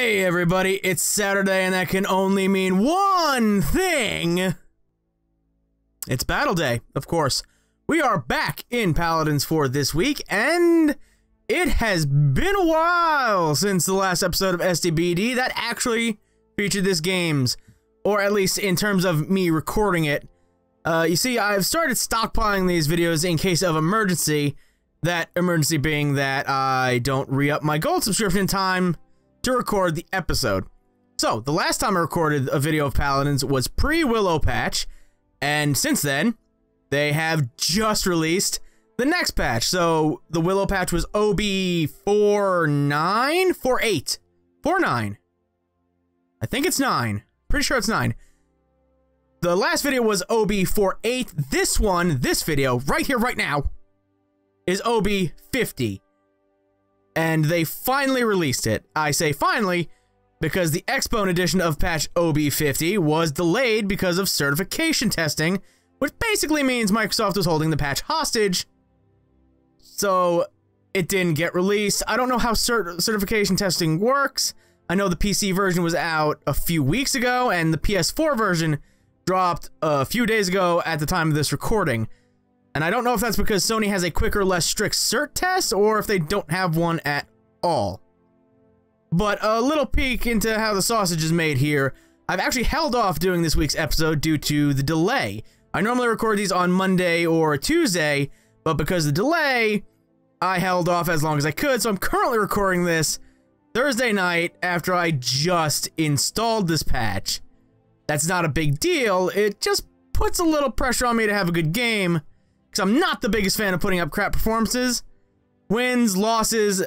Hey everybody, it's Saturday and that can only mean one thing. It's Battle Day, of course. We are back in Paladins for this week and it has been a while since the last episode of SDBD that actually featured this games, or at least in terms of me recording it. Uh, you see, I've started stockpiling these videos in case of emergency, that emergency being that I don't re-up my gold subscription time to record the episode. So, the last time I recorded a video of Paladins was pre-Willow patch, and since then, they have just released the next patch. So, the Willow patch was OB49? 48. 49. I think it's 9. Pretty sure it's 9. The last video was OB48. This one, this video, right here, right now, is OB50 and they finally released it. I say finally because the Xbone edition of patch OB50 was delayed because of certification testing, which basically means Microsoft was holding the patch hostage. So it didn't get released. I don't know how cert certification testing works. I know the PC version was out a few weeks ago, and the PS4 version dropped a few days ago at the time of this recording. And I don't know if that's because Sony has a quicker, less strict cert test, or if they don't have one at all. But a little peek into how the sausage is made here. I've actually held off doing this week's episode due to the delay. I normally record these on Monday or Tuesday, but because of the delay, I held off as long as I could, so I'm currently recording this Thursday night after I just installed this patch. That's not a big deal, it just puts a little pressure on me to have a good game, because I'm not the biggest fan of putting up crap performances. Wins, losses, uh,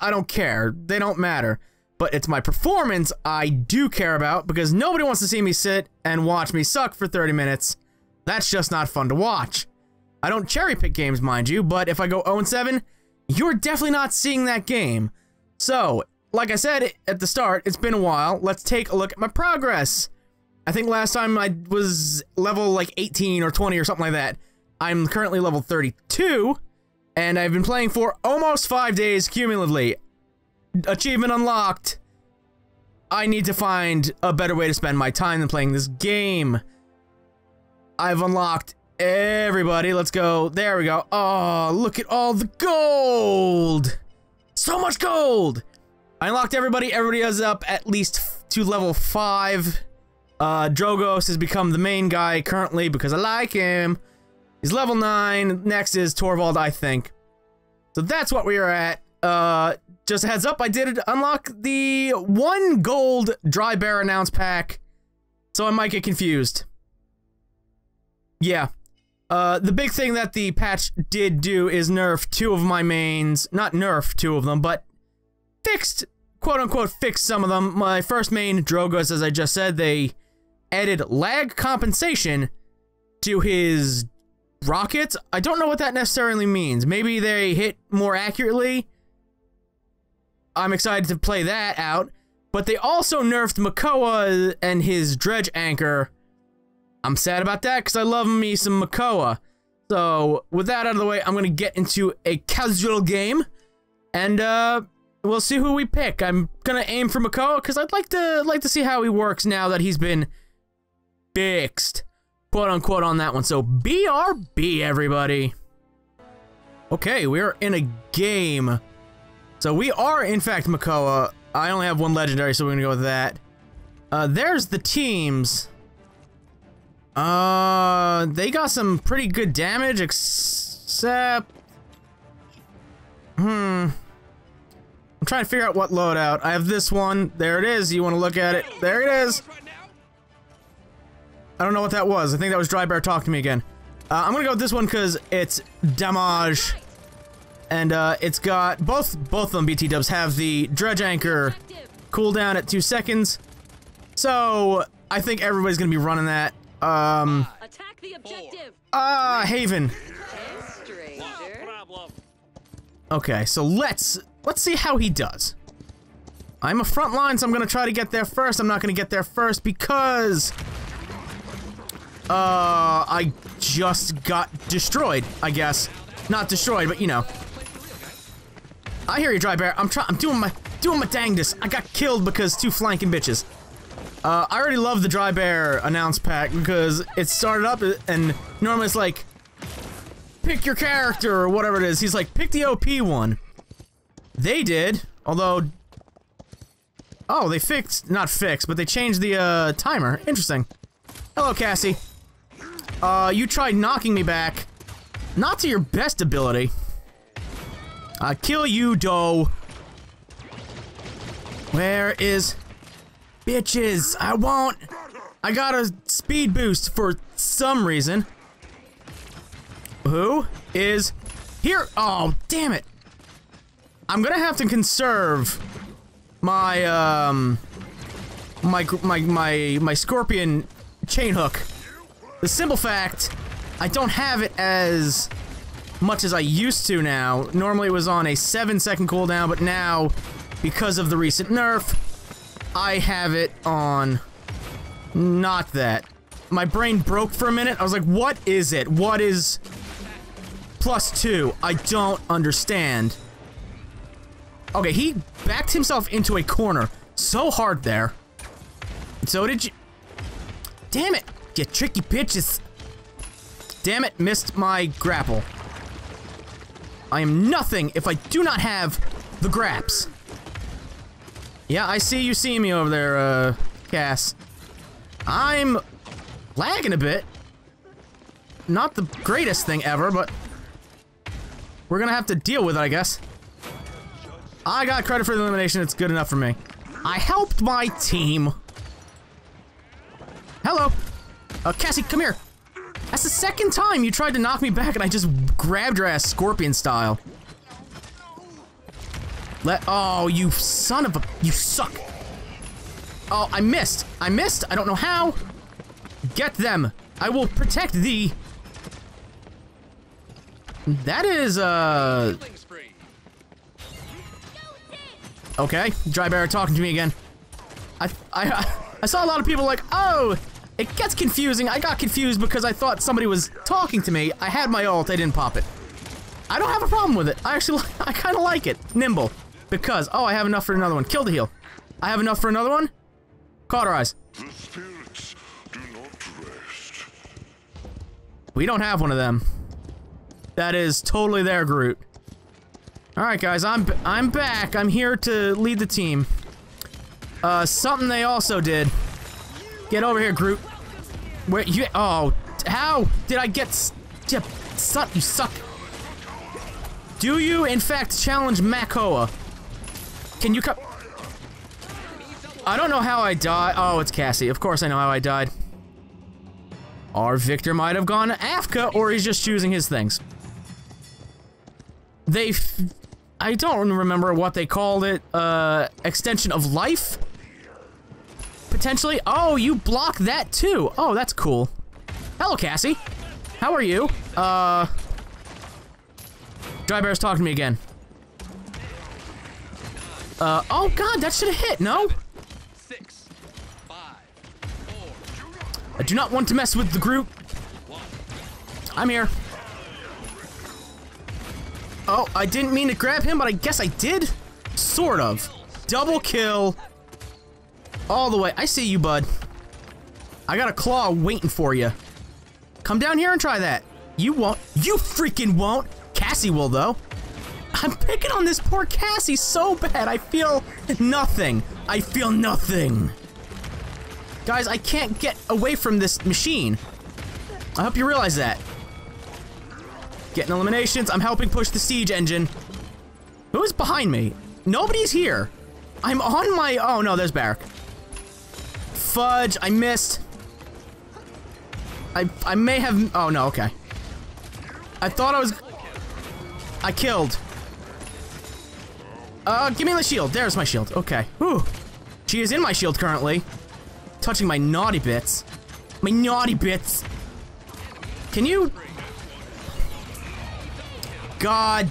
I don't care. They don't matter. But it's my performance I do care about because nobody wants to see me sit and watch me suck for 30 minutes. That's just not fun to watch. I don't cherry pick games, mind you, but if I go 0-7, you're definitely not seeing that game. So, like I said at the start, it's been a while. Let's take a look at my progress. I think last time I was level like 18 or 20 or something like that. I'm currently level 32, and I've been playing for almost five days cumulatively. Achievement unlocked. I need to find a better way to spend my time than playing this game. I've unlocked everybody. Let's go. There we go. Oh, look at all the gold. So much gold. I unlocked everybody. Everybody is up at least to level 5. Uh, Drogoz has become the main guy currently because I like him. He's level 9. Next is Torvald, I think. So that's what we are at. Uh, just heads up, I did unlock the one gold Drybear announce pack. So I might get confused. Yeah. Uh, the big thing that the patch did do is nerf two of my mains. Not nerf two of them, but fixed, quote unquote, fixed some of them. My first main, Drogoz, as I just said, they added lag compensation to his rockets. I don't know what that necessarily means. Maybe they hit more accurately. I'm excited to play that out. But they also nerfed Makoa and his dredge anchor. I'm sad about that because I love me some Makoa. So with that out of the way, I'm gonna get into a casual game, and uh, we'll see who we pick. I'm gonna aim for Makoa because I'd like to like to see how he works now that he's been fixed quote unquote on that one. So BRB, everybody. Okay, we're in a game. So we are, in fact, Makoa. I only have one legendary, so we're gonna go with that. Uh, there's the teams. Uh, they got some pretty good damage, except... Hmm. I'm trying to figure out what loadout. I have this one. There it is. You want to look at it. There it is. I don't know what that was. I think that was Drybear talking to me again. Uh, I'm gonna go with this one because it's damage. And uh, it's got both both of them BT dubs have the dredge anchor cooldown at two seconds. So I think everybody's gonna be running that. Um Attack the objective. Ah, uh, Haven. Okay, so let's let's see how he does. I'm a front line, so I'm gonna try to get there first. I'm not gonna get there first because uh, I just got destroyed, I guess. Not destroyed, but you know. I hear you, Drybear. I'm trying. I'm doing my. doing my dangdest. I got killed because two flanking bitches. Uh, I already love the Drybear announce pack because it started up and normally it's like, pick your character or whatever it is. He's like, pick the OP one. They did, although... Oh, they fixed, not fixed, but they changed the, uh, timer. Interesting. Hello, Cassie. Uh, you tried knocking me back. Not to your best ability. I kill you, doe. Where is... Bitches, I won't... I got a speed boost for some reason. Who is here? Oh, damn it. I'm gonna have to conserve my, um... My, my, my, my scorpion chain hook. The simple fact, I don't have it as much as I used to now. Normally it was on a 7 second cooldown, but now, because of the recent nerf, I have it on not that. My brain broke for a minute. I was like, what is it? What is plus two? I don't understand. Okay, he backed himself into a corner so hard there. So did you... Damn it, you tricky bitches. Damn it, missed my grapple. I am nothing if I do not have the graps. Yeah, I see you see me over there, uh, Cass. I'm lagging a bit. Not the greatest thing ever, but we're gonna have to deal with it, I guess. I got credit for the elimination, it's good enough for me. I helped my team. Hello. Uh, Cassie, come here. That's the second time you tried to knock me back and I just grabbed your ass scorpion style. Let- oh, you son of a- you suck. Oh, I missed. I missed. I don't know how. Get them. I will protect thee. That is, uh... Okay, Drybear talking to me again. I, I, I saw a lot of people like, oh, it gets confusing. I got confused because I thought somebody was talking to me. I had my ult, I didn't pop it. I don't have a problem with it. I actually, I kind of like it. Nimble. Because, oh, I have enough for another one. Kill the heal. I have enough for another one. Cauterize. The spirits do not rest. We don't have one of them. That is totally their Groot. Alright, guys, I'm I'm back. I'm here to lead the team. Uh, something they also did. Get over here, Groot. Where you? Oh, how did I get? You suck! You suck. Do you, in fact, challenge Makoa? Can you come? I don't know how I died. Oh, it's Cassie. Of course I know how I died. Our Viktor might have gone Afka, or he's just choosing his things. They... I don't remember what they called it. Uh, extension of life? Potentially? Oh, you block that too. Oh, that's cool. Hello, Cassie. How are you? Uh... Drybear's talking to me again. Uh, oh god, that should have hit, no? Six, five, four. I do not want to mess with the group. I'm here. Oh, I didn't mean to grab him, but I guess I did? Sort of. Double kill. All the way. I see you, bud. I got a claw waiting for you. Come down here and try that. You won't. You freaking won't. Cassie will, though. I'm picking on this poor Cassie so bad. I feel nothing. I feel nothing. Guys, I can't get away from this machine. I hope you realize that. Getting eliminations. I'm helping push the siege engine. Who is behind me? Nobody's here. I'm on my... Oh, no, there's Barik. Fudge. I missed. I, I may have... Oh, no, okay. I thought I was... I killed. Uh, give me the shield. There's my shield. Okay. Whew. She is in my shield currently. Touching my naughty bits. My naughty bits. Can you... God.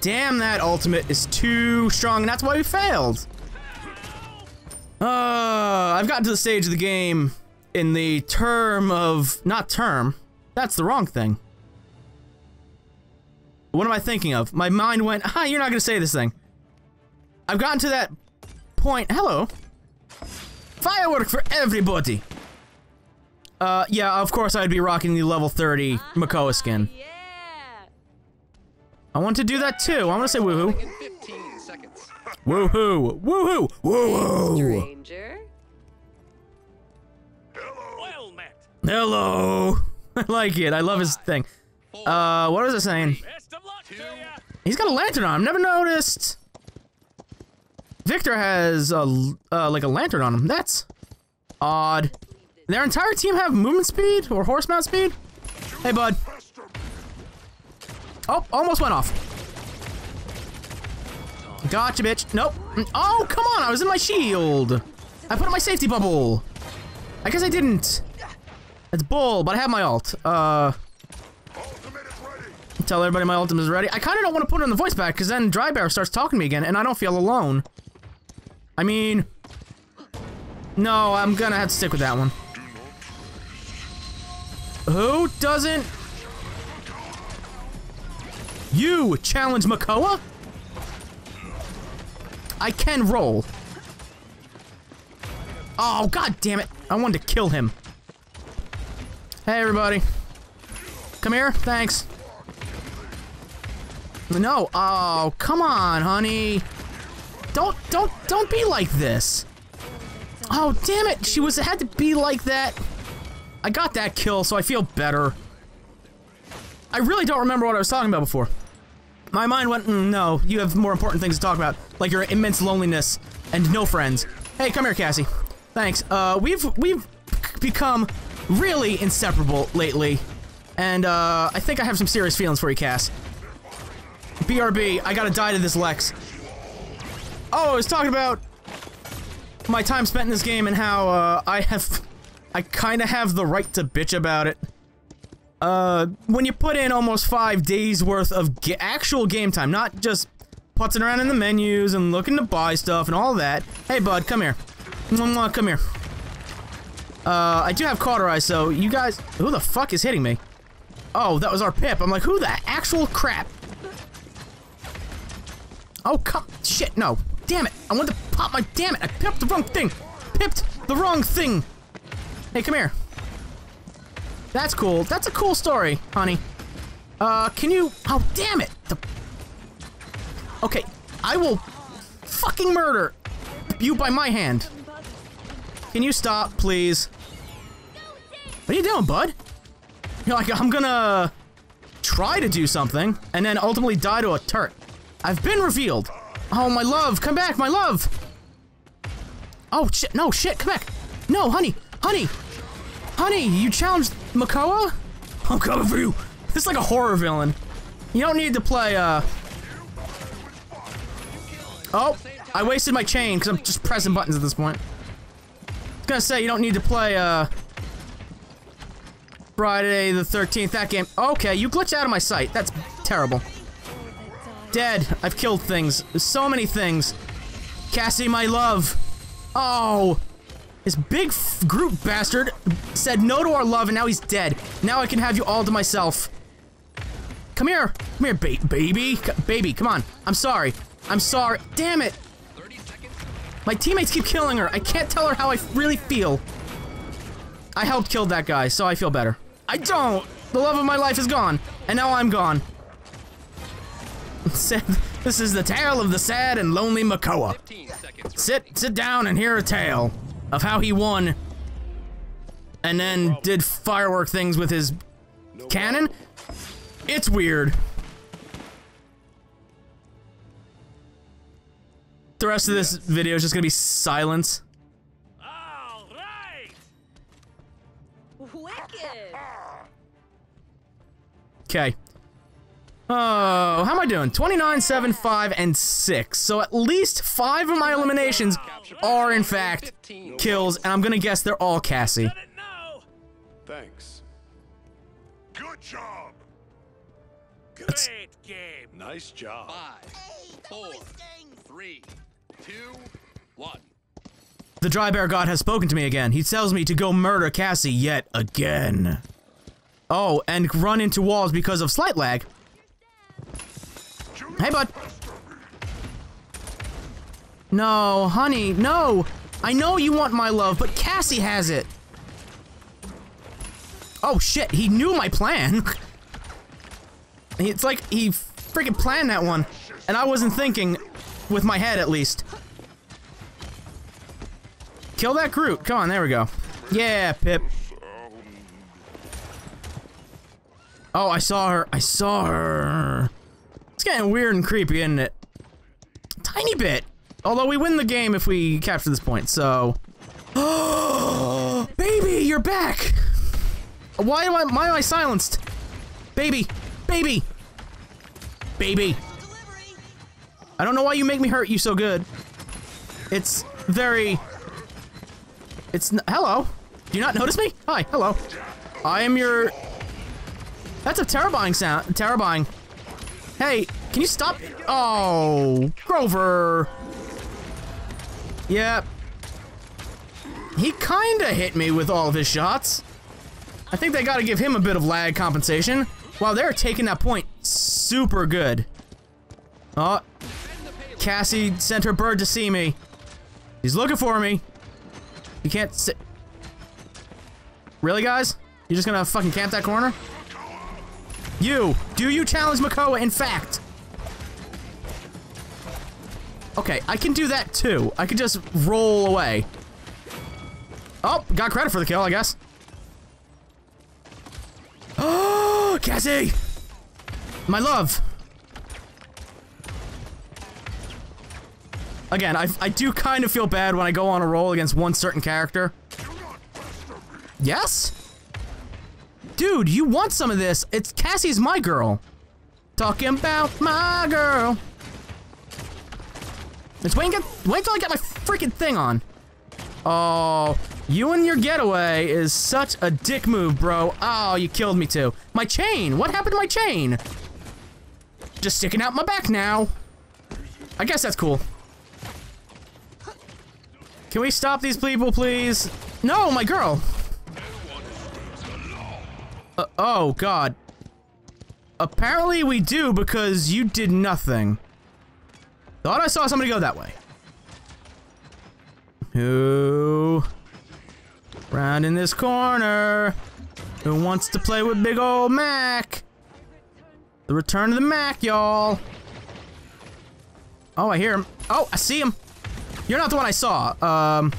Damn, that ultimate is too strong, and that's why we failed. Uh, I've gotten to the stage of the game in the term of... Not term. That's the wrong thing. What am I thinking of? My mind went, ah, you're not gonna say this thing. I've gotten to that point. Hello. Firework for everybody. Uh, yeah, of course I'd be rocking the level 30 Makoa skin. Yeah. I want to do that too. I want to say woohoo. In 15 seconds. Woohoo! Woohoo! Woohoo! Stranger. Well met. Hello! I like it. I love his thing. Uh, what is it saying? Best of luck to. He's got a lantern on him. Never noticed. Viktor has a uh, like a lantern on him. That's odd. Their entire team have movement speed or horse mount speed. Hey, bud. Oh, almost went off. Gotcha, bitch. Nope. Mm, Oh, come on. I was in my shield. I put in my safety bubble. I guess I didn't. It's bull, but I have my ult. Uh, tell everybody my ultimate is ready. I kind of don't want to put in the voice back because then Drybear starts talking to me again and I don't feel alone. I mean, no, I'm gonna have to stick with that one. Who doesn't? You challenge Makoa? I can roll. Oh, god damn it. I wanted to kill him. Hey, everybody. Come here. Thanks. No. Oh, come on, honey. Don't, don't, don't be like this. Oh, damn it. She was, had to be like that. I got that kill, so I feel better. I really don't remember what I was talking about before. My mind went, mm, no, you have more important things to talk about, like your immense loneliness and no friends. Hey, come here, Cassie. Thanks. Uh, we've, we've become really inseparable lately. And, uh, I think I have some serious feelings for you, Cass. BRB, I gotta die to this Lex. Oh, I was talking about my time spent in this game and how, uh, I have... I kinda have the right to bitch about it. Uh, when you put in almost five days worth of actual game time, not just putzing around in the menus and looking to buy stuff and all that. Hey, bud, come here. Come here. Uh, I do have cauterize, so you guys... Who the fuck is hitting me? Oh, that was our Pip. I'm like, who the actual crap? Oh, come... Shit, no. Damn it. I wanted to pop my... Damn it. I pipped the wrong thing. Pipped the wrong thing. Hey, come here. That's cool. That's a cool story, honey. Uh, can you... Oh, damn it. The... Okay, I will fucking murder you by my hand. Can you stop, please? What are you doing, bud? You're like, I'm gonna try to do something, and then ultimately die to a turret. I've been revealed. Oh, my love, come back, my love. Oh, shit, no, shit, come back. No, honey, honey, honey, you challenged Makoa? I'm coming for you. This is like a horror villain. You don't need to play, uh... Oh, I wasted my chain because I'm just pressing buttons at this point. I was gonna say, you don't need to play, uh... Friday the 13th, that game. Okay, you glitched out of my sight. That's terrible. Dead. I've killed things. So many things. Cassie, my love. Oh. This big f Groot bastard said no to our love and now he's dead. Now I can have you all to myself. Come here. Come here, ba baby. C baby, come on. I'm sorry. I'm sorry. Damn it. My teammates keep killing her. I can't tell her how I really feel. I helped kill that guy, so I feel better. I don't. The love of my life is gone, and now I'm gone. This is the tale of the sad and lonely Makoa. Sit, sit down and hear a tale of how he won, and then did firework things with his cannon. It's weird. The rest of this video is just gonna be silence. All right. Wicked. Okay. Oh, how am I doing? 29, 7, 5, and 6. So at least 5 of my eliminations are, in fact, kills, and I'm gonna guess they're all Cassie. Let it know. Thanks. Good job. Great game. Nice job. Five, four, three, two, one. The Drybear God has spoken to me again. He tells me to go murder Cassie yet again. Oh, and run into walls because of slight lag. Hey, bud. No, honey, no. I know you want my love, but Cassie has it. Oh shit, he knew my plan. it's like he freaking planned that one, and I wasn't thinking with my head at least. Kill that Groot. Come on, there we go. Yeah, Pip. Oh, I saw her. I saw her. It's getting weird and creepy, isn't it? Tiny bit. Although we win the game if we capture this point, so... Baby, you're back! Why am I, why am I silenced? Baby! Baby! Baby! I don't know why you make me hurt you so good. It's very... It's... Hello? Do you not notice me? Hi, hello. I am your... That's a terrifying sound. Terrifying. Hey, can you stop? Oh, Grover. Yep. He kinda hit me with all of his shots. I think they gotta give him a bit of lag compensation. Wow, they're taking that point super good. Oh, Cassie sent her bird to see me. He's looking for me. You can't sit. Really, guys? You're just gonna fucking camp that corner? You! Do you challenge Makoa, in fact? Okay, I can do that too. I can just roll away. Oh, got credit for the kill, I guess. Oh, Cassie! My love! Again, I, I do kind of feel bad when I go on a roll against one certain character. Yes? Dude, you want some of this. It's Cassie's my girl. Talking about my girl. Let's wait, get, wait till I get my freaking thing on. Oh, you and your getaway is such a dick move, bro. Oh, you killed me too. My chain. What happened to my chain? Just sticking out my back now. I guess that's cool. Can we stop these people, please? No, my girl. Oh, God. Apparently we do because you did nothing. Thought I saw somebody go that way. Who? Round in this corner. Who wants to play with big old Mac? The return of the Mac, y'all. Oh, I hear him. Oh, I see him. You're not the one I saw. Um,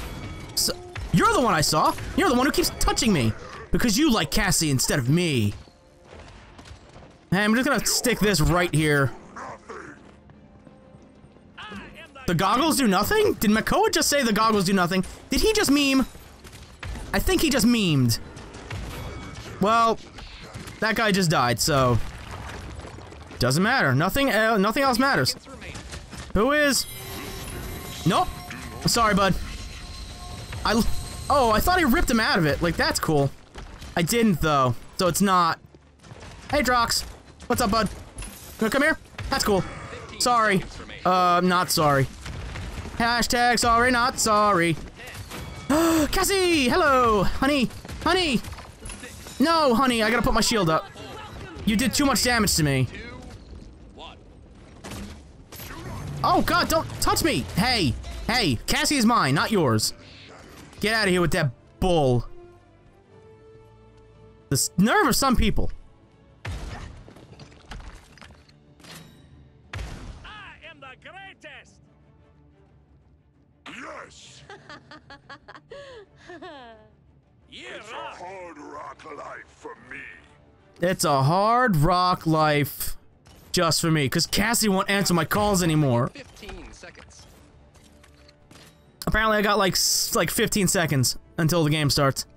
so, you're the one I saw. You're the one who keeps touching me. Because you like Cassie instead of me. Hey, I'm just gonna stick this right here. The goggles do nothing? Did Makoa just say the goggles do nothing? Did he just meme? I think he just memed. Well, that guy just died, so... Doesn't matter. Nothing, uh, nothing else matters. Who is? Nope. Sorry, bud. I. Oh, I thought he ripped him out of it. Like, that's cool. I didn't, though. So it's not. Hey, Drox. What's up, bud? Come here? That's cool. Sorry. Uh, not sorry. Hashtag sorry, not sorry. Cassie! Hello! Honey! Honey! No, honey, I gotta put my shield up. You did too much damage to me. Oh god, don't touch me! Hey! Hey, Cassie is mine, not yours. Get out of here with that bull. The nerve of some people. I am the greatest! Yes! You It's a hard rock life for me. It's a hard rock life just for me, because Cassie won't answer my calls anymore. 15 seconds. Apparently I got like like 15 seconds until the game starts.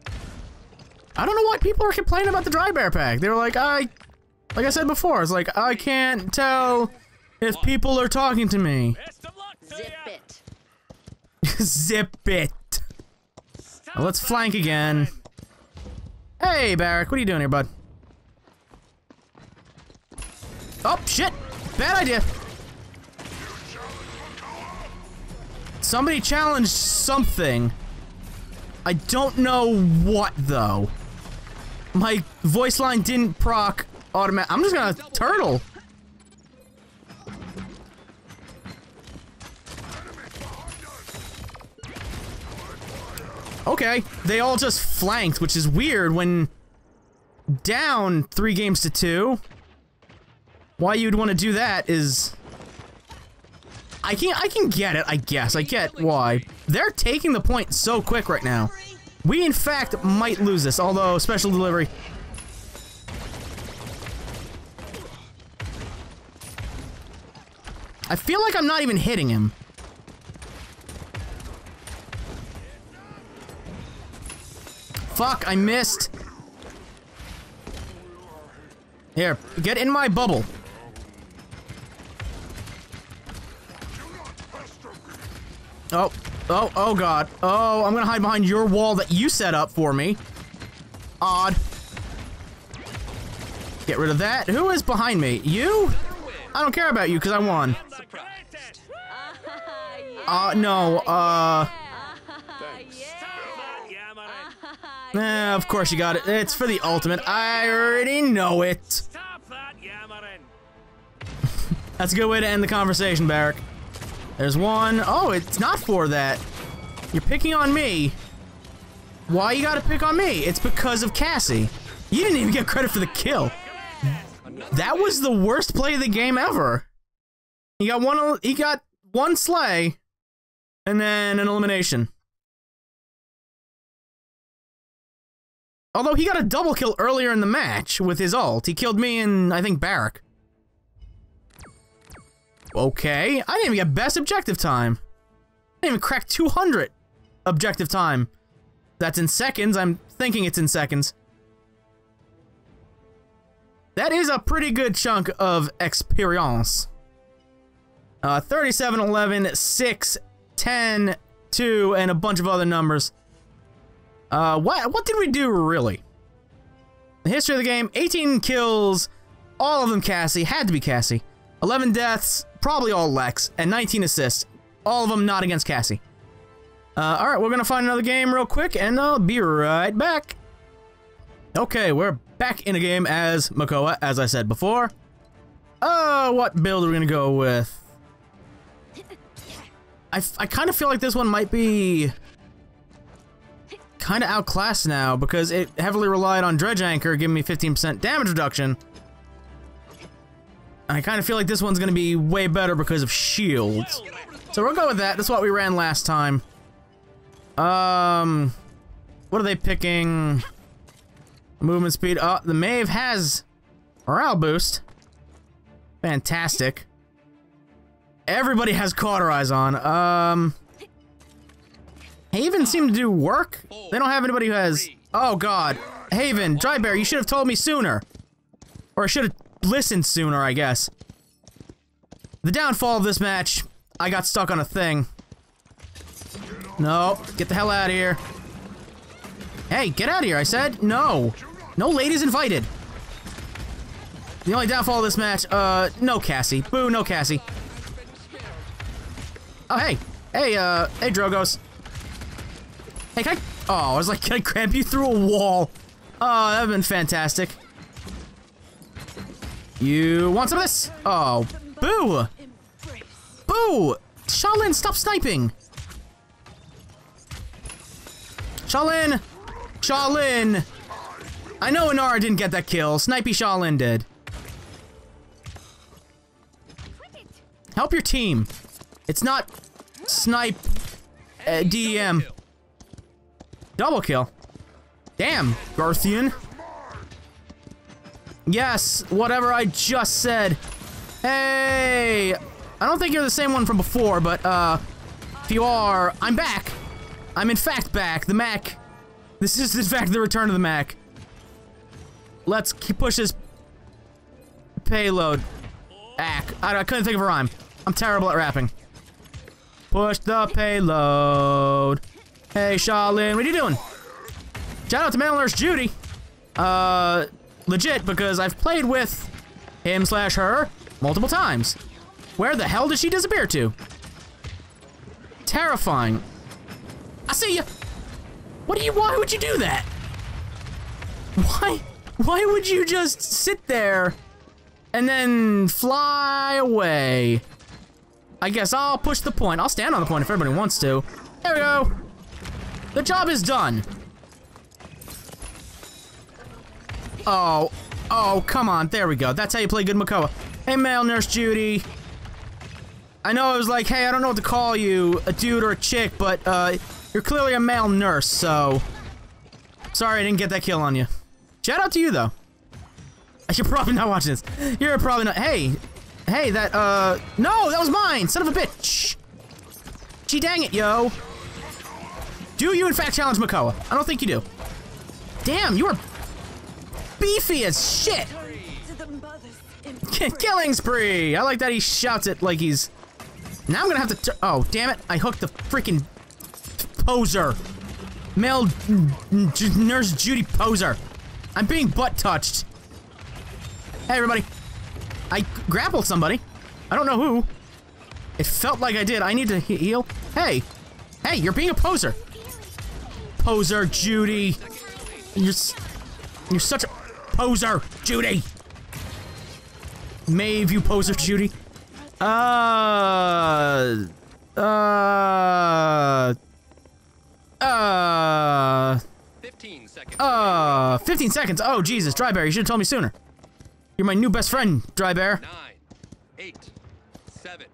I don't know why people are complaining about the Drybear pack. They were like, I, like I said before, it's like, I can't tell if people are talking to me. Best of luck to Zip ya. it. Zip it. Stop Well, let's flank again. Hey, Barik, what are you doing here, bud? Oh, shit! Bad idea! Somebody challenged something. I don't know what, though. My voice line didn't proc automatic. I'm just gonna turtle. Okay, they all just flanked, which is weird when down three games to two. Why you'd want to do that is... I can I can get it, I guess. I get why. They're taking the point so quick right now. We, in fact, might lose this, although special delivery. I feel like I'm not even hitting him. Fuck, I missed. Here, get in my bubble. Oh, oh, oh god. Oh, I'm gonna hide behind your wall that you set up for me. Odd. Get rid of that. Who is behind me? You? I don't care about you because I won. I'm the greatest. Uh, no, uh... Stop. Eh, of course you got it. It's for the ultimate. I already know it. Stop that yammering. That's a good way to end the conversation, Barik. There's one. Oh, it's not for that. You're picking on me. Why you gotta pick on me? It's because of Cassie. You didn't even get credit for the kill. That was the worst play of the game ever. He got one. He got one slay, and then an elimination. Although he got a double kill earlier in the match with his ult. He killed me and I think Barik. Okay, I didn't even get best objective time. I didn't even crack 200 objective time. That's in seconds. I'm thinking it's in seconds. That is a pretty good chunk of experience. Uh, 37, 11, 6, 10, 2, and a bunch of other numbers. Uh, what, what did we do, really? The history of the game, 18 kills, all of them Cassie, had to be Cassie. 11 deaths, probably all Lex, and 19 assists. All of them not against Cassie. Uh, alright, we're gonna find another game real quick, and I'll be right back. Okay, we're back in a game as Makoa, as I said before. Uh, what build are we gonna go with? I, I kind of feel like this one might be kind of outclassed now because it heavily relied on Dredge Anchor giving me 15% damage reduction. I kind of feel like this one's going to be way better because of shields. So we'll go with that. That's what we ran last time. Um, what are they picking? Movement speed. Oh, the Maeve has morale boost. Fantastic. Everybody has cauterize on. Um, Haven seemed to do work. They don't have anybody who has. Oh God, Haven, Drybear, you should have told me sooner, or I should have listened sooner, I guess. The downfall of this match, I got stuck on a thing. No, get the hell out of here. Hey, get out of here, I said. No. No ladies invited. The only downfall of this match, uh, no Cassie. Boo, no Cassie. Oh, hey. Hey, uh, hey, Drogoz. Hey, can I... Oh, I was like, can I grab you through a wall? Oh, that would have been fantastic. You want some of this? Oh, boo! Boo! Shaolin, stop sniping! Shaolin! Shaolin! I know Inara didn't get that kill. Snipey Shaolin did. Help your team. It's not snipe uh. Double kill. Damn, Garthian. Yes, whatever I just said. Hey! I don't think you're the same one from before, but, uh, if you are, I'm back. I'm in fact back. The Mac. This is in fact the return of the Mac. Let's push this payload. Ack. I, I couldn't think of a rhyme. I'm terrible at rapping. Push the payload. Hey, Shaolin, what are you doing? Shout out to Male Nurse Judy. Uh, legit, because I've played with him slash her multiple times. Where the hell did she disappear to? Terrifying. I see you. What do you, why would you do that? Why, why would you just sit there and then fly away? I guess I'll push the point. I'll stand on the point if everybody wants to. There we go. The job is done. Oh, oh, come on. There we go. That's how you play good Makoa. Hey, male nurse Judy. I know I was like, hey, I don't know what to call you, a dude or a chick, but uh, you're clearly a male nurse, so sorry I didn't get that kill on you. Shout out to you though. You're probably not watching this. You're probably not. Hey, hey, that uh, no, that was mine, son of a bitch. Gee, dang it, yo. Do you in fact challenge Makoa? I don't think you do. Damn, you are beefy as shit. Killing spree. I like that he shouts it like he's. Now I'm gonna have to. oh, damn it! I hooked the freaking poser. Male nurse Judy poser. I'm being butt touched. Hey, everybody. I grappled somebody. I don't know who. It felt like I did. I need to heal. Hey. Hey, you're being a poser. Poser, Judy. You're, you're such a poser, Judy. Maeve, you poser, Judy. Uh... Uh... Uh... 15 seconds. Uh... 15 seconds. Oh, Jesus. Drybear, you should have told me sooner. You're my new best friend, Drybear. 9, 8, 7,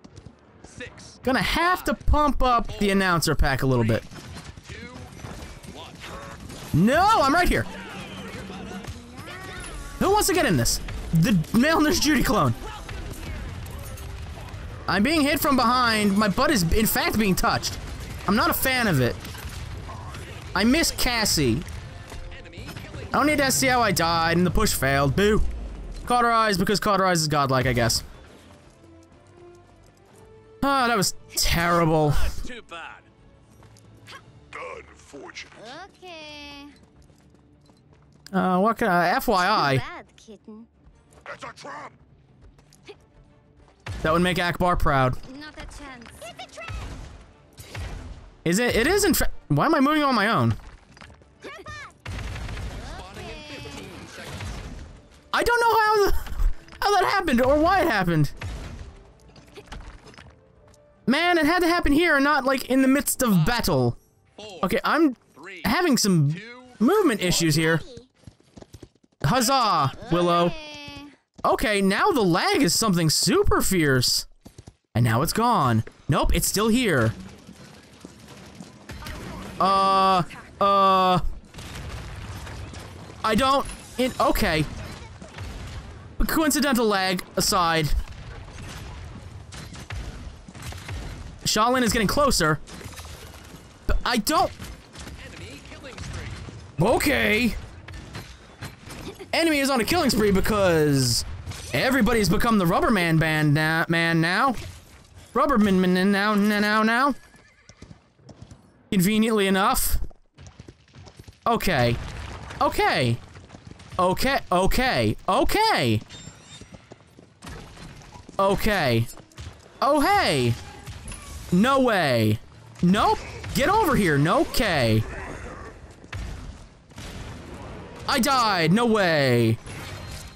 6, Gonna have to pump up the announcer pack a little bit. 2, 1. No, I'm right here. Who wants to get in this? The male nurse Judy clone. I'm being hit from behind. My butt is, in fact, being touched. I'm not a fan of it. I miss Cassie. I don't need to see how I died and the push failed. Boo. Cauterize because cauterize is godlike, I guess. Ah, that was terrible. Too bad. Unfortunate. Okay. Uh, what can I, FYI, Bad a trap. that would make Ackbar proud. Not a chance. It's a trap. Is it? It is in fact. Why am I moving on my own? Spawning in 15 seconds. I don't know how the, how that happened or why it happened. Man, it had to happen here and not like in the midst of battle. Okay, I'm having some movement issues here. Huzzah, Willow. Okay. Okay, now the lag is something super fierce. And now it's gone. Nope, it's still here. Uh, uh. I don't. In okay. But coincidental lag aside. Shaolin is getting closer. But I don't. enemy killing spree. Okay. Enemy is on a killing spree because everybody's become the Rubber Man band now, man now. Rubberman man now, now, now, now. Conveniently enough. Okay. Okay. Okay, okay, okay. Okay. Oh, hey. No way. Nope. Get over here. No, okay. I died. No way.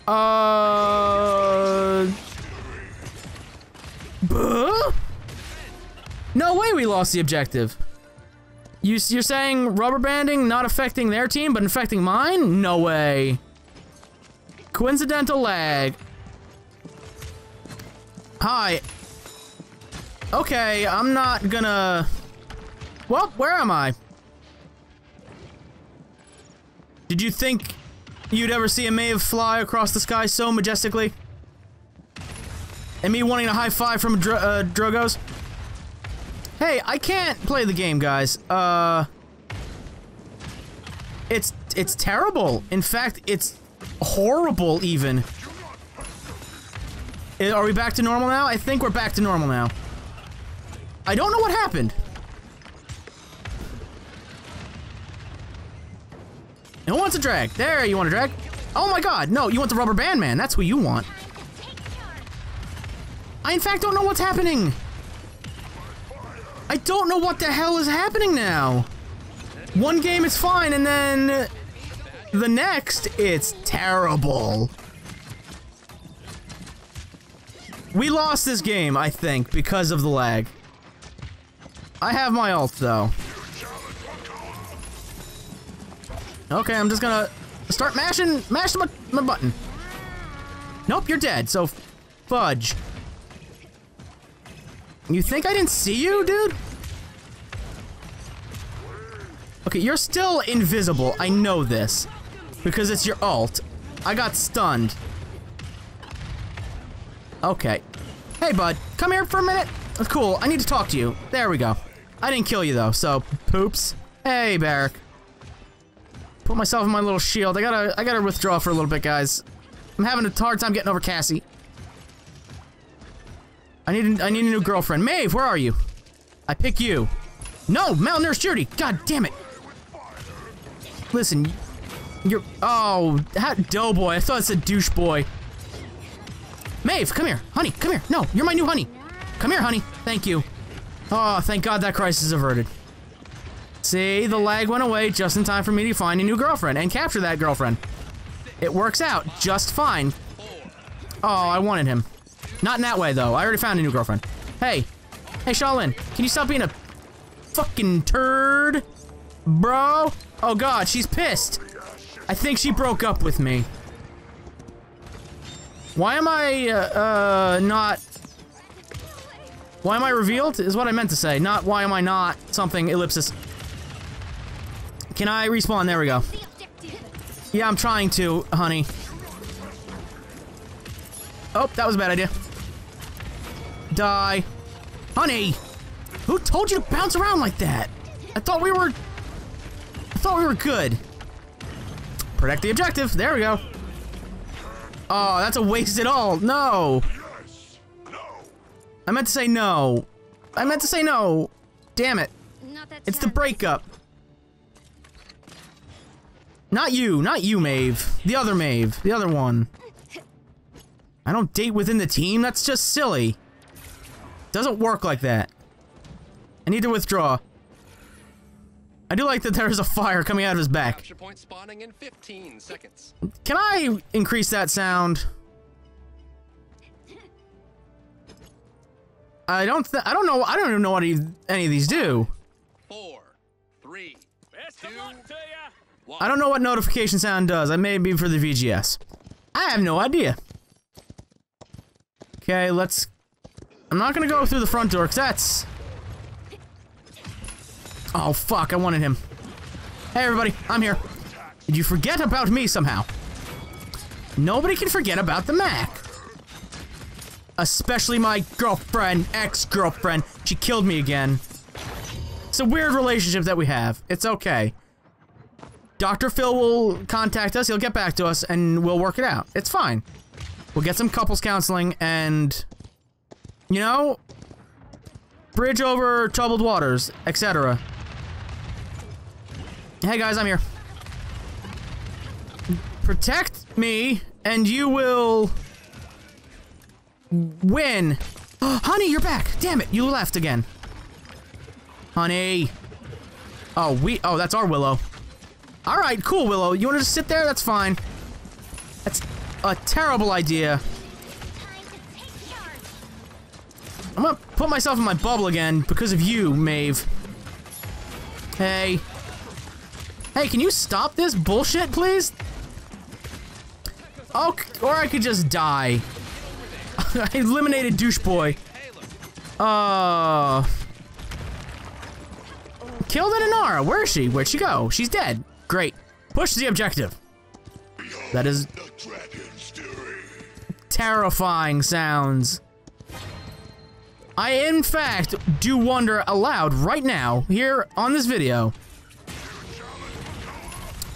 Uh. Buh? No way we lost the objective. You, you're saying rubber banding not affecting their team, but affecting mine? No way. Coincidental lag. Hi. Okay, I'm not gonna... Well, where am I? Did you think you'd ever see a Maeve fly across the sky so majestically? And me wanting a high five from uh, Drogoz? Hey, I can't play the game, guys. Uh... It's, it's terrible. In fact, it's horrible, even. Are we back to normal now? I think we're back to normal now. I don't know what happened. Who wants a drag? There, you want a drag? Oh my god, no, you want the rubber band man. That's who you want. I, in fact, don't know what's happening. I don't know what the hell is happening now. One game is fine, and then the next, it's terrible. We lost this game, I think, because of the lag. I have my ult, though. Okay, I'm just gonna start mashing, mash my, my button. Nope, you're dead, so fudge. You think I didn't see you, dude? Okay, you're still invisible. I know this. Because it's your alt. I got stunned. Okay. Hey, bud. Come here for a minute. Cool. I need to talk to you. There we go. I didn't kill you, though, so poops. Hey, Barik. Put myself in my little shield. I gotta, I gotta withdraw for a little bit, guys. I'm having a hard time getting over Cassie. I need, I need a new girlfriend. Maeve, where are you? I pick you. No, Malnurse Judy. God damn it. Listen, you're. Oh, that doughboy. I thought it said douche boy. Maeve, come here. Honey, come here. No, you're my new honey. Come here, honey. Thank you. Oh, thank God that crisis averted. See, the lag went away just in time for me to find a new girlfriend and capture that girlfriend. It works out just fine. Oh, I wanted him. Not in that way, though. I already found a new girlfriend. Hey. Hey, Shaolin. Can you stop being a fucking turd? Bro? Oh, God. She's pissed. I think she broke up with me. Why am I, uh, uh, not... Why am I revealed? Is what I meant to say. Not why am I not something ellipsis. Can I respawn? There we go. Yeah, I'm trying to, honey. Oh, that was a bad idea. Die. Honey! Who told you to bounce around like that? I thought we were... I thought we were good. Protect the objective. There we go. Oh, that's a waste at all. No. I meant to say no. I meant to say no. Damn it. It's the breakup. Not you, not you, Maeve. The other Maeve, the other one. I don't date within the team, that's just silly. Doesn't work like that. I need to withdraw. I do like that there is a fire coming out of his back. Point spawning in 15 seconds. Can I increase that sound? I don't th I don't know I don't even know what any, any of these do. Four, three, Best of Two. luck to ya. one. I don't know what notification sound does. I may be for the VGS. I have no idea. Okay, let's... I'm not gonna go through the front door, because that's... Oh, fuck, I wanted him. Hey, everybody, I'm here. Did you forget about me somehow? Nobody can forget about the Mac. Especially my girlfriend, ex-girlfriend. She killed me again. It's a weird relationship that we have. It's okay. Dr. Phil will contact us, he'll get back to us, and we'll work it out. It's fine. We'll get some couples counseling and, you know, bridge over troubled waters, etc. Hey guys, I'm here. Protect me, and you will win. Honey, you're back. Damn it, you left again. Honey. Oh, we. Oh, that's our Willo. All right, cool, Willo. You want to just sit there? That's fine. That's a terrible idea. I'm gonna put myself in my bubble again because of you, Maeve. Hey. Hey, can you stop this bullshit, please? Oh, or I could just die. I eliminated douche boy. Uh. Killed an Inara. Where is she? Where'd she go? She's dead. Great. Push the objective. That is terrifying sounds. I, in fact, do wonder aloud right now, here on this video.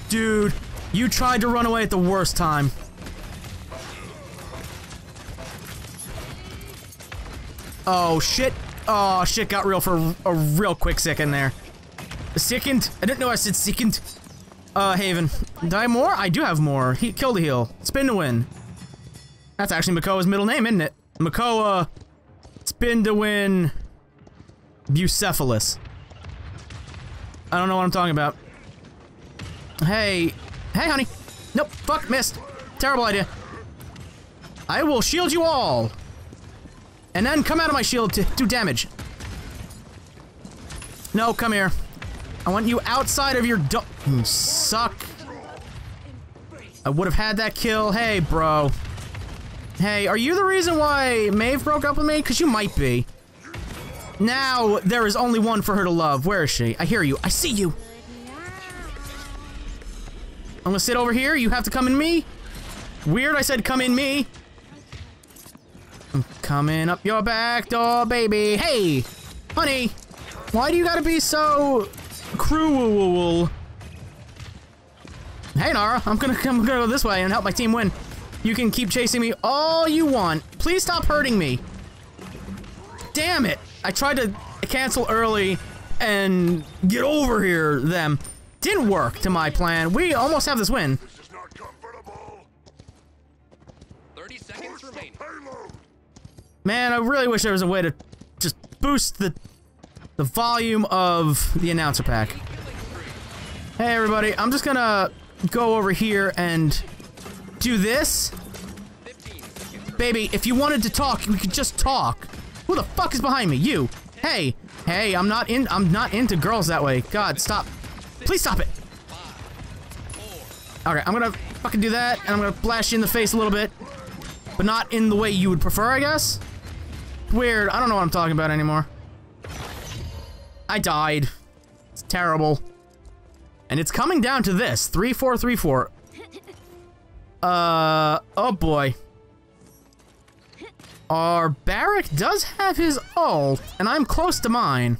Dude, you tried to run away at the worst time. Oh, shit. Oh, shit got real for a real quick second there. A second? I didn't know I said second. Uh, Haven. Do I have more? I do have more. He kill the heal. Spin to win. That's actually Makoa's middle name, isn't it? Makoa Spin to win Bucephalus. I don't know what I'm talking about. Hey. Hey, honey. Nope. Fuck. Missed. Terrible idea. I will shield you all. And then come out of my shield to do damage. No, come here. I want you outside of your do- You suck. I would have had that kill. Hey, bro. Hey, are you the reason why Maeve broke up with me? Because you might be. Now, there is only one for her to love. Where is she? I hear you. I see you. I'm gonna sit over here. You have to come in me. Weird, I said come in me. I'm coming up your back door, baby. Hey, honey. Why do you gotta be so cruel? Hey, Nara. I'm gonna, I'm gonna go this way and help my team win. You can keep chasing me all you want. Please stop hurting me. Damn it. I tried to cancel early and get over here, them. Didn't work to my plan. We almost have this win. This is not comfortable. 30 seconds remaining. Man, I really wish there was a way to just boost the the volume of the announcer pack. Hey everybody, I'm just gonna go over here and do this. Baby, if you wanted to talk, we could just talk. Who the fuck is behind me? You. Hey. Hey, I'm not in I'm not into girls that way. God, stop. Please stop it. Okay, I'm gonna fucking do that, and I'm gonna blast you in the face a little bit. But not in the way you would prefer, I guess? Weird. I don't know what I'm talking about anymore. I died. It's terrible. And it's coming down to this. 3434. Uh, oh boy. Our Barik does have his ult, and I'm close to mine.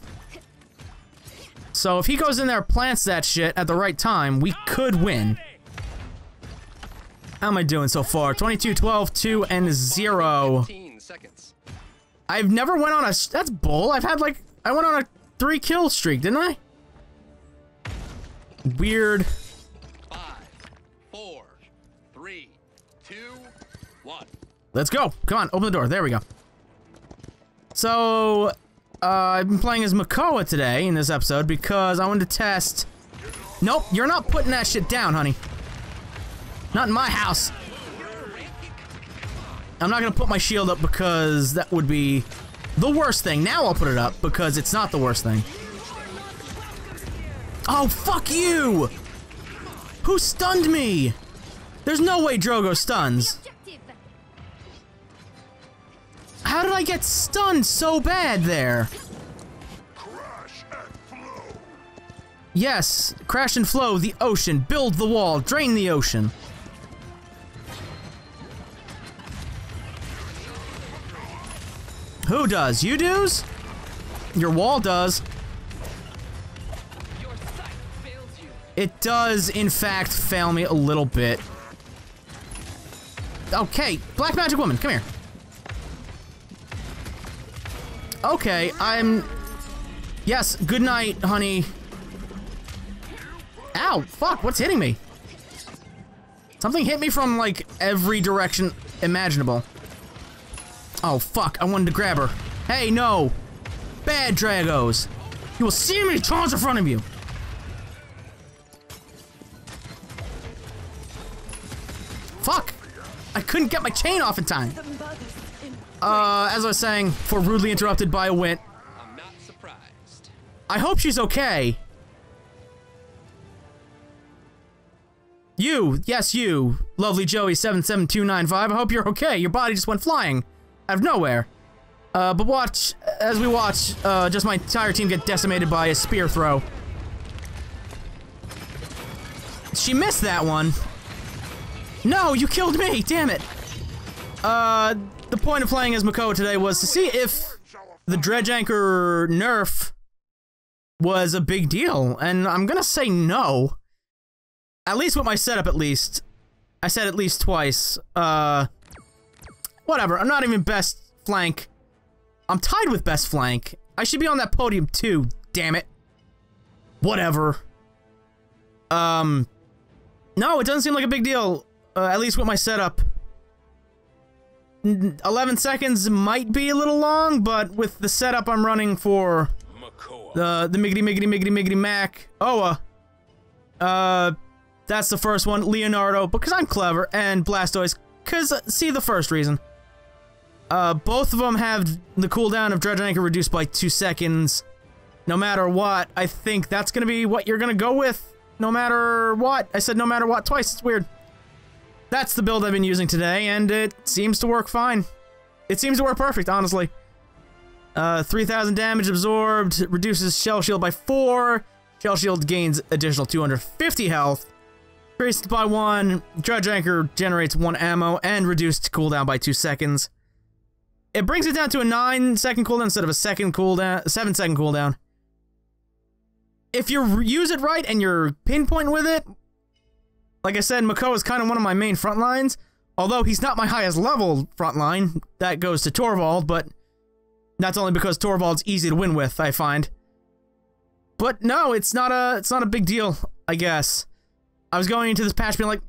So if he goes in there plants that shit at the right time, we could win. How am I doing so far? 22, 12, 2, and 0. I've never went on a... That's bull. I've had, like... I went on a three kill streak, didn't I? Weird. Five, four, three, two, one. Let's go. Come on, open the door. There we go. So, uh, I've been playing as Makoa today in this episode because I wanted to test... Nope, you're not putting that shit down, honey. Not in my house. I'm not gonna put my shield up because that would be the worst thing. Now I'll put it up because it's not the worst thing. Oh, fuck you! Who stunned me? There's no way Drogoz stuns. How did I get stunned so bad there? Yes, crash and flow, the ocean, build the wall, drain the ocean. Who does? You does? Your wall does. It does, in fact, fail me a little bit. Okay, Black Magic Woman, come here. Okay, I'm... Yes, good night, honey. Ow, fuck, what's hitting me? Something hit me from, like, every direction imaginable. Oh, fuck, I wanted to grab her. Hey, no! Bad Drogoz! You will see me charge in front of you! Fuck! I couldn't get my chain off in time! Uh, as I was saying, for rudely interrupted by a wint. I hope she's okay. You, yes, you, lovely Joey77295. I hope you're okay. Your body just went flying out of nowhere. Uh, but watch, as we watch, uh, just my entire team get decimated by a spear throw. She missed that one. No, you killed me, damn it. Uh, the point of playing as Makoa today was to see if the Dredge Anchor nerf was a big deal, and I'm gonna say no. At least with my setup, at least. I said at least twice. Uh, whatever. I'm not even best flank. I'm tied with best flank. I should be on that podium too. Damn it. Whatever. Um, no, it doesn't seem like a big deal. Uh, at least with my setup. 11 seconds might be a little long, but with the setup I'm running for the the miggity miggity miggity miggity mac Oa, uh, that's the first one. Leonardo, because I'm clever, and Blastoise, because see the first reason. Uh, both of them have the cooldown of Dredge Anchor reduced by two seconds. No matter what, I think that's gonna be what you're gonna go with. No matter what. I said no matter what twice. It's weird. that's the build I've been using today, and it seems to work fine. It seems to work perfect, honestly. Uh, 3,000 damage absorbed, reduces shell shield by 4, shell shield gains additional 250 health, increased by 1, dredge anchor generates 1 ammo, and reduced cooldown by 2 seconds. It brings it down to a 9 second cooldown instead of a second cooldown, 7 second cooldown. If you use it right and you're pinpoint with it, like I said, Mako is kind of one of my main front lines. Although he's not my highest level front line, that goes to Torvald, but that's only because Torvald's easy to win with, I find. But no, it's not a it's not a big deal, I guess. I was going into this patch being like,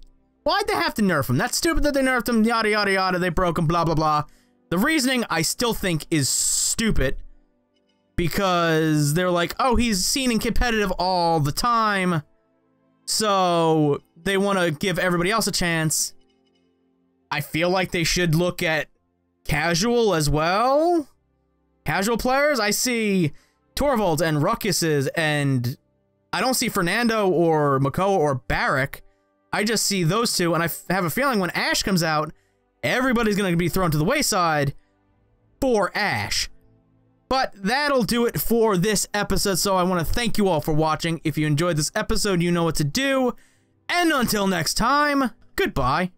why'd they have to nerf him? That's stupid that they nerfed him, yada yada yada, they broke him, blah blah blah. The reasoning I still think is stupid. Because they're like, oh, he's seen in competitive all the time. So they want to give everybody else a chance. I feel like they should look at casual as well. Casual players, I see Torvalds and Ruckuses, and I don't see Fernando or Mako or Barik. I just see those two, and I have a feeling when Ash comes out, everybody's going to be thrown to the wayside for Ash. But that'll do it for this episode, so I want to thank you all for watching. If you enjoyed this episode, you know what to do. And until next time, goodbye.